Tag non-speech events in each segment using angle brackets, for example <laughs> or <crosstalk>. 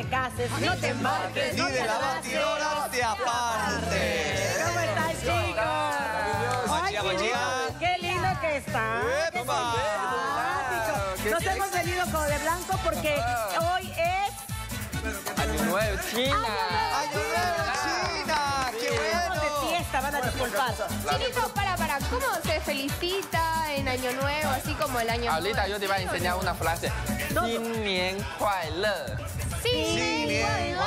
pases, no te embarques, Ni de te la batidora te apartes. ¿Cómo están, chicos? Día. Qué lindo que está. Qué ¡Epa! simpático. Nos hemos venido como de blanco porque hoy es... Año Nuevo, China. ¡Año Nuevo, China! ¡Qué Estamos de bueno! fiesta, van a disculpar. Chinito, para, para, ¿cómo se felicita en Año Nuevo, así como el Año Ahorita Nuevo? yo te voy a enseñar una frase. Todo. 新年快乐. Sí, Sí, bien, bien.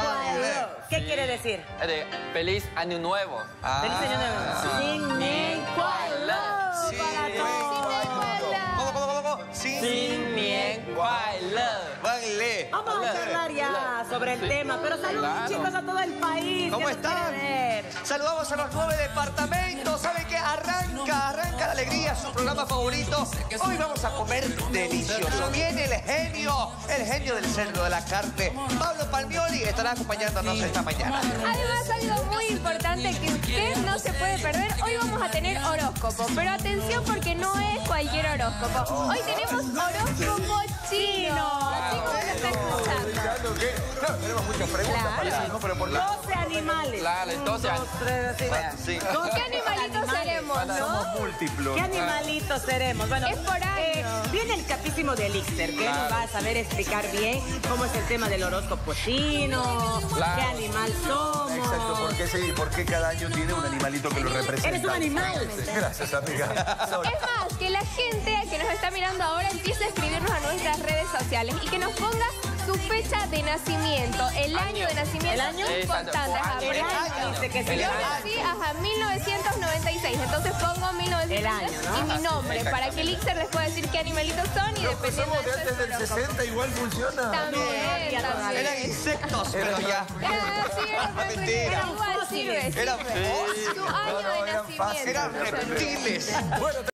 ¿Qué quiere decir? Es de Feliz Año Nuevo. Feliz año nuevo. Sin ni cuál Sí, para bien. todos. ¿Cómo, cómo, cómo, cómo? Sí. 新年快乐. Vanle. Vamos a charlar ya sobre el tema, pero saludos Claro. chicos a todo el país. ¿Cómo que nos están? quiere ver. Saludamos a los nueve departamentos. alegría, su programa favorito. Hoy vamos a comer delicioso. Viene el genio, el genio del cerdo, de la carne. Pablo Palmioli estará acompañándonos esta mañana. Además, algo muy importante que usted no se puede perder, hoy vamos a tener horóscopo. Pero atención porque no es cualquier horóscopo. Hoy tenemos horóscopo chino. Así como está. Claro, tenemos muchas preguntas Claro. para hacer, ¿no? Pero por la... 12 animales. Claro, entonces- Un, dos, tres, así, vea. Sí. 12 ¿Qué animalitos múltiplos. ¿Qué animalitos seremos? Bueno, Es por año. eh, viene el capísimo de Elixir, que nos va a saber explicar bien cómo es el tema del horóscopo chino, Claro. qué animal somos. Exacto, ¿por qué, sí, por qué cada año tiene un animalito que lo representa? Eres un animal. Gracias, amiga. <laughs> Es más, que la gente que nos está mirando ahora empiece a escribirnos a nuestras redes sociales y que nos ponga su fecha de nacimiento, el año de nacimiento. ¿El año? Importante. El por año ejemplo, dice que Yo nací, ajá, 1996, entonces pongo 1996 El año, ¿no? y mi nombre, para que Elixir les pueda decir qué animalitos son y Los dependiendo que somos de de antes del es horóscopo. 60 igual funciona. También, también. Eran insectos, pero ya. Ah, sí, era Mentira. Igual sirve, fósiles. Tu año de nacimiento. Eran reptiles. Bueno,